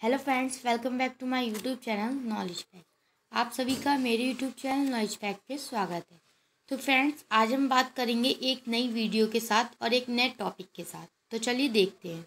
Hello friends welcome back to my YouTube channel knowledge pack आप सभी का मेरे यूट्यूब चैनल नॉलेज पैक पे स्वागत है। तो फ्रेंड्स आज हम बात करेंगे एक नई वीडियो के साथ और एक नए टॉपिक के साथ। तो चलिए देखते हैं।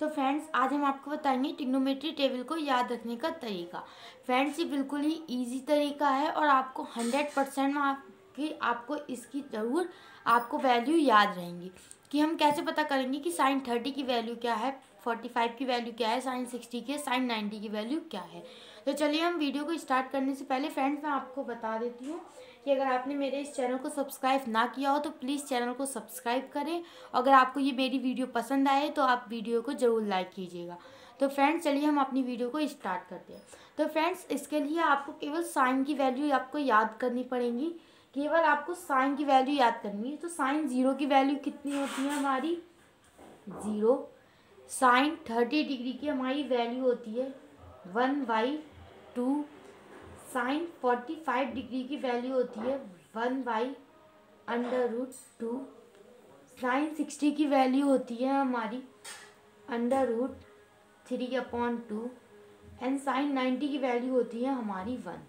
तो फ्रेंड्स आज हम आपको बताएँगे टिग्नोमेट्री टेबल को याद रखने का तरीका। फ्रेंड्स ये बिल्कुल ही ईजी तरीका है और आपको हंड्रेड परसेंट आपकी इसकी ज़रूर आपको वैल्यू याद रहेंगी। कि हम कैसे पता करेंगे कि साइन थर्टी की वैल्यू क्या है? फोर्टी फाइव की वैल्यू क्या है? साइन सिक्सटी की साइन नाइन्टी की वैल्यू क्या है? तो चलिए हम वीडियो को स्टार्ट करने से पहले फ्रेंड्स मैं आपको बता देती हूँ कि अगर आपने मेरे इस चैनल को सब्सक्राइब ना किया हो तो प्लीज़ चैनल को सब्सक्राइब करें। अगर आपको ये मेरी वीडियो पसंद आए तो आप वीडियो को ज़रूर लाइक कीजिएगा। तो फ्रेंड्स चलिए हम अपनी वीडियो को स्टार्ट करते हैं। तो फ्रेंड्स इसके लिए आपको केवल साइन की वैल्यू आपको याद करनी पड़ेगी। केवल आपको साइन की वैल्यू याद करनी है। तो साइन ज़ीरो की वैल्यू कितनी होती है हमारी? ज़ीरो। साइन थर्टी डिग्री की हमारी वैल्यू होती है one by two. Sine forty five degree की वैल्यू होती है one by under root two. Sine sixty की वैल्यू होती है हमारी under root three upon two. And sine ninety की वैल्यू होती है हमारी वन।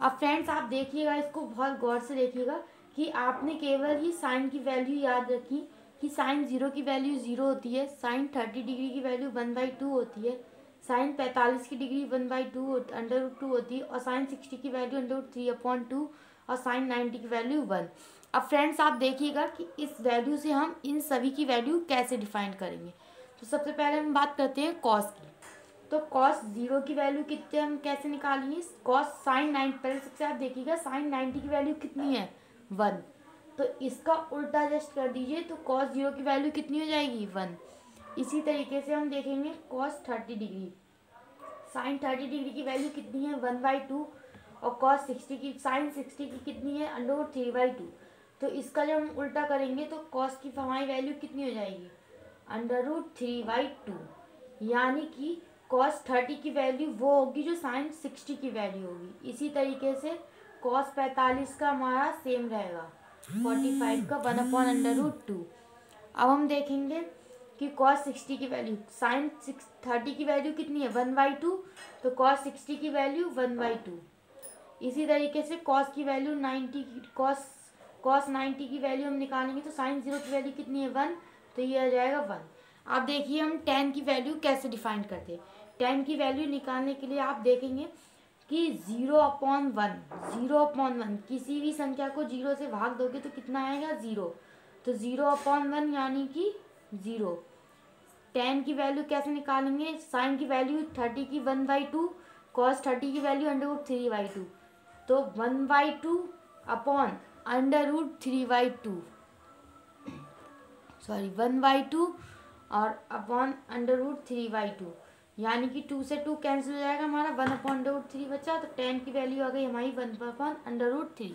अब फ्रेंड्स, आप देखिएगा, इसको बहुत गौर से देखिएगा कि आपने केवल ही साइन की वैल्यू याद रखी कि साइन ज़ीरो की वैल्यू ज़ीरो होती है, साइन थर्टी डिग्री की वैल्यू वन बाई टू होती है, साइन पैंतालीस की degree one by two under two होती है, और साइन सिक्सटी की value under three upon two, और साइन नाइन्टी की वैल्यू वन। अब फ्रेंड्स, आप देखिएगा कि इस वैल्यू से हम इन सभी की वैल्यू कैसे डिफाइन करेंगे। तो सबसे पहले हम बात करते हैं कॉस की। तो कॉस ज़ीरो की वैल्यू कितने हम कैसे निकालेंगे? कॉस साइन नाइन, पहले सबसे आप देखिएगा साइन नाइन्टी की वैल्यू कितनी है? वन। तो इसका उल्टा जस्ट कर दीजिए तो कॉस ज़ीरो की वैल्यू कितनी हो जाएगी? वन इसी तरीके से हम देखेंगे cos thirty degree sine thirty degree की वैल्यू कितनी है? वन बाई टू और कॉस सिक्सटी की साइन सिक्सटी की कितनी है? अंडर थ्री बाई टू तो इसका जब हम उल्टा करेंगे तो कॉस की हमारी वैल्यू कितनी हो जाएगी? Under root three by two यानी कि कॉस थर्टी की वैल्यू वो होगी जो साइन सिक्सटी की वैल्यू होगी. इसी तरीके से कॉस पैंतालीस का हमारा सेम रहेगा. फोर्टी फाइव का one upon under root two अब हम देखेंगे कि कॉस सिक्सटी की वैल्यू साइन सिक्स थर्टी की वैल्यू कितनी है? वन बाई टू तो कॉस सिक्सटी की वैल्यू वन बाई टू इसी तरीके से कॉस की वैल्यू नाइन्टी की कॉस कॉस नाइन्टी की वैल्यू हम निकालेंगे तो साइन ज़ीरो की वैल्यू कितनी है? वन तो ये आ जाएगा वन आप देखिए हम टेन की वैल्यू कैसे डिफाइन करते हैं? टेन की वैल्यू निकालने के लिए आप देखेंगे कि zero upon one zero upon one किसी भी संख्या को ज़ीरो से भाग दोगे तो कितना आएगा ज़ीरो तो ज़ीरो अपॉन वन यानी कि ज़ीरो टेन की वैल्यू कैसे निकालेंगे? साइन की वैल्यू थर्टी की one by two cos thirty की value under root three by two तो one by two upon under root three by two sorry one by two और upon under root three by two यानी कि two से two cancel हो जाएगा हमारा one upon under root three बचा तो टेन की वैल्यू आ गई हमारी one upon under root three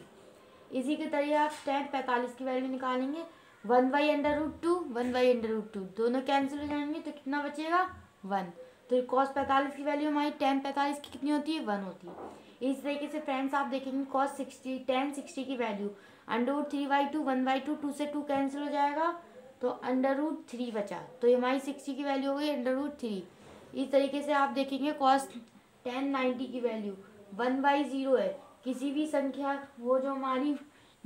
इसी के तरीके आप टेन पैंतालीस की वैल्यू निकालेंगे one by under root two one by under root two दोनों कैंसिल हो जाएँगे तो कितना बचेगा? वन तो कॉस पैंतालीस की वैल्यू हमारी टेन पैंतालीस की कितनी होती है? वन होती है. इस तरीके से फ्रेंड्स आप देखेंगे कॉस सिक्सटी टेन सिक्सटी की value under root three by two one by two two से टू कैंसिल हो जाएगा तो अंडर रूट थ्री बचा. तो हमारी सिक्सटी की वैल्यू हो गई अंडर रूट थ्री इस तरीके से आप देखेंगे कॉस टेन नाइन्टी की वैल्यू वन बाई ज़ीरो है। किसी भी संख्या वो जो हमारी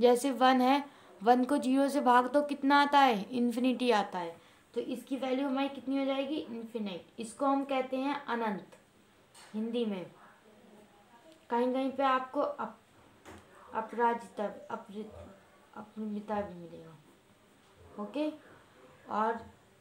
जैसे वन है वन को ज़ीरो से भाग तो कितना आता है? इन्फिनिटी आता है। तो इसकी वैल्यू हमारी कितनी हो जाएगी? इन्फिनिट इसको हम कहते हैं अनंत हिंदी में। कहीं कहीं पे आपको अप, अपराजिता अपमिता भी मिलेगा। ओके और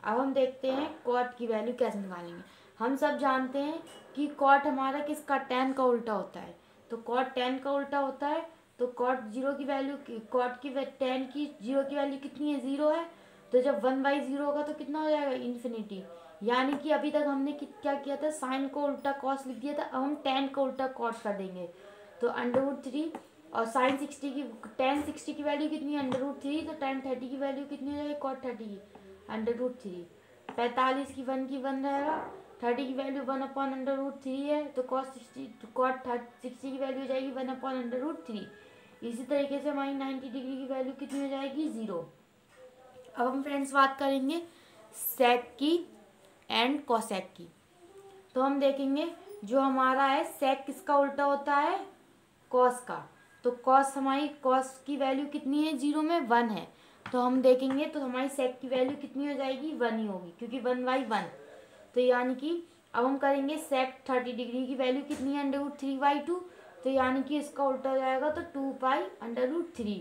अब हम देखते हैं कॉट की वैल्यू कैसे निकालेंगे। हम सब जानते हैं कि कॉट हमारा किसका टेन का उल्टा होता है। तो कॉट टेन का उल्टा होता है तो कॉट ज़ीरो की वैल्यू कॉट की टेन की ज़ीरो की वैल्यू कितनी है? ज़ीरो है। तो जब वन बाई ज़ीरो होगा तो कितना हो जाएगा? इन्फिनिटी यानी कि अभी तक हमने क्या किया था? साइन को उल्टा कॉस लिख दिया था। अब हम टेन को उल्टा कॉट कर देंगे। तो अंडर रूट थ्री और साइन सिक्सटी की टेन सिक्सटी की वैल्यू कितनी अंडर रूट थ्री तो टेन थर्टी की वैल्यू कितनी हो जाएगी? कॉट थर्टी की। अंडर रूट थ्री पैंतालीस की वन की वन रहेगा। थर्टी की value one upon under root three है तो कॉस सिक्सटी कॉट सिक्सटी की वैल्यू हो जाएगी one upon under root three. इसी तरीके से हमारी नाइन्टी डिग्री की वैल्यू कितनी हो जाएगी? ज़ीरो अब हम फ्रेंड्स बात करेंगे सेक की एंड कॉसेक की। तो हम देखेंगे जो हमारा है सेक किसका उल्टा होता है? कॉस का। तो कॉस हमारी कॉस की वैल्यू कितनी है? ज़ीरो में वन है। तो हम देखेंगे तो हमारी सेक की वैल्यू कितनी हो जाएगी? वन ही होगी, क्योंकि वन बाई वन। तो यानी कि अब हम करेंगे सेक थर्टी डिग्री की वैल्यू कितनी है under root three by two तो यानी कि इसका उल्टा हो जाएगा तो two pi under root three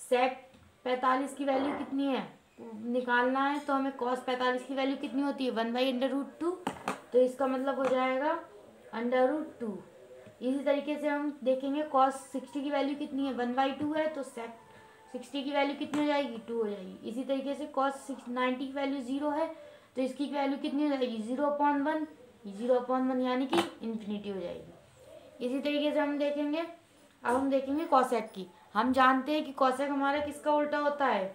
sec पैंतालीस की वैल्यू कितनी है? निकालना है तो हमें कॉस पैंतालीस की वैल्यू कितनी होती है? One by under root two तो इसका मतलब हो जाएगा अंडर रूट टू इसी तरीके से हम देखेंगे कॉस सिक्सटी की वैल्यू कितनी है? वन बाई टू है तो सेक सिक्सटी की वैल्यू कितनी हो जाएगी? टू हो जाएगी. इसी तरीके से कॉस सिक्स नाइन्टी की वैल्यू ज़ीरो है तो इसकी वैल्यू कितनी हो जाएगी? Zero upon one zero upon one यानी कि इन्फिनिटी हो जाएगी। इसी तरीके से हम देखेंगे। अब हम देखेंगे कॉसेक की। हम जानते हैं कि कॉसेक हमारा किसका उल्टा होता है?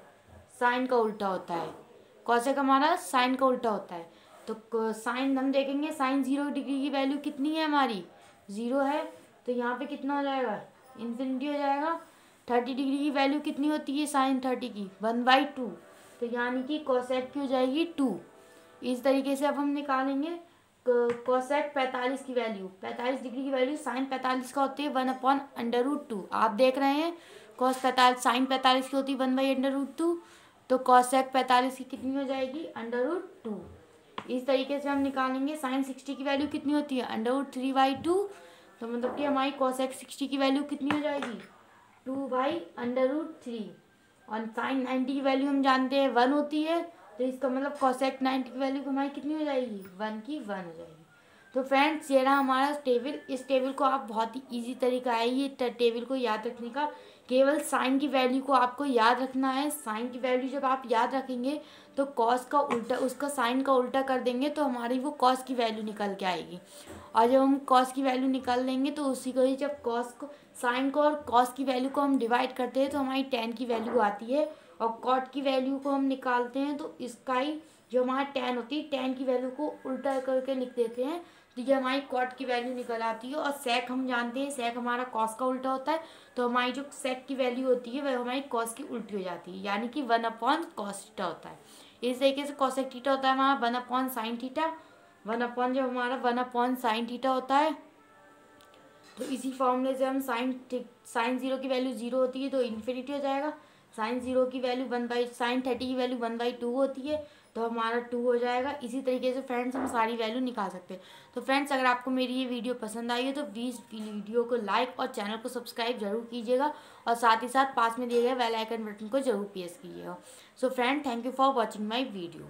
साइन का उल्टा होता है। कॉसेक हमारा साइन का उल्टा होता है। तो साइन हम देखेंगे साइन ज़ीरो डिग्री की वैल्यू कितनी है हमारी? ज़ीरो है। तो यहाँ पे कितना हो जाएगा? इन्फिनिटी हो जाएगा। थर्टी डिग्री की वैल्यू कितनी होती है साइन थर्टी की? वन बाई टू तो यानी कि कॉसेक की हो जाएगी टू इस तरीके से अब हम निकालेंगे कोसेक पैंतालीस की वैल्यू पैंतालीस डिग्री की वैल्यू साइन पैंतालीस का होती है one upon under root two आप देख रहे हैं कॉस पैंतालीस साइन पैंतालीस की होती है one by under root two तो कॉसेक पैंतालीस की कितनी हो जाएगी? अंडर रूट टू इस तरीके से हम निकालेंगे साइन सिक्सटी की वैल्यू कितनी होती है? Under root three by two तो मतलब कि हमारी कॉसेक सिक्सटी की वैल्यू कितनी हो जाएगी? Two by under root three और साइन नाइन्टी की वैल्यू हम जानते हैं वन होती है तो इसका मतलब कॉसेक नाइन्टी की वैल्यू हमारी कितनी हो जाएगी? वन की वन हो जाएगी। तो फ्रेंड्स ये रहा हमारा टेबल इस टेबल को आप बहुत ही इजी तरीका है ये टेबल को याद रखने का। केवल साइन की वैल्यू को आपको याद रखना है। साइन की वैल्यू जब आप याद रखेंगे तो कॉस का उल्टा, उसका साइन का उल्टा कर देंगे तो हमारी वो कॉस की वैल्यू निकल के आएगी। और जब हम कॉस की वैल्यू निकाल देंगे तो उसी को ही जब कॉस को साइन को और कॉस की वैल्यू को हम डिवाइड करते हैं तो हमारी टेन की वैल्यू आती है। और कॉट की वैल्यू को हम निकालते हैं तो इसका ही जो हमारा टेन होती है टेन की वैल्यू को उल्टा करके लिख देते हैं। तो ये हमारी कॉट की वैल्यू निकल आती है और सेक हम जानते हैं सेक हमारा कॉस का उल्टा होता है तो हमारी जो सेक की वैल्यू होती है, वह हमारी कॉस की उल्टी हो जाती है, यानी कि वन अपॉन कॉस टीटा होता है। इस तरीके से कॉसेक टीटा होता है हमारा one upon sine theta one upon जो हमारा वन अपॉन साइन टीटा होता है तो इसी फॉर्मूले से हम साइन साइन ज़ीरो की वैल्यू ज़ीरो होती है तो इन्फिनिटी हो जाएगा। साइन ज़ीरो की value one by, sine thirty की वैल्यू वन बाई टू होती है तो हमारा टू हो जाएगा। इसी तरीके से फ्रेंड्स हम सारी वैल्यू निकाल सकते हैं। तो फ्रेंड्स, अगर आपको मेरी ये वीडियो पसंद आई है तो प्लीज़ वीडियो को लाइक और चैनल को सब्सक्राइब ज़रूर कीजिएगा और साथ ही साथ पास में दिए गए वेल आइकन बटन को ज़रूर प्रेस कीजिएगा। So friend, thank you for watching my video.